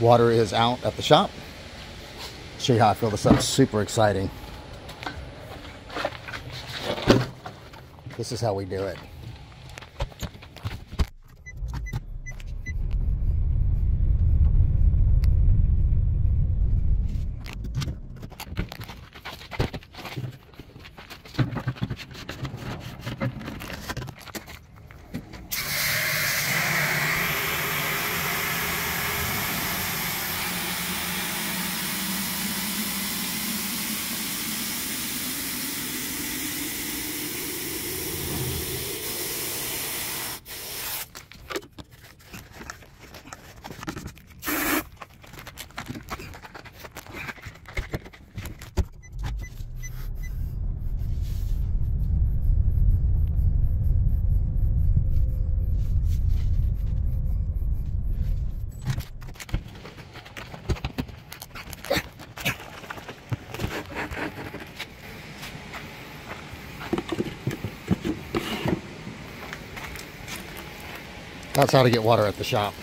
Water is out at the shop. Show you how I fill this up. Super exciting. This is how we do it. That's how to get water at the shop.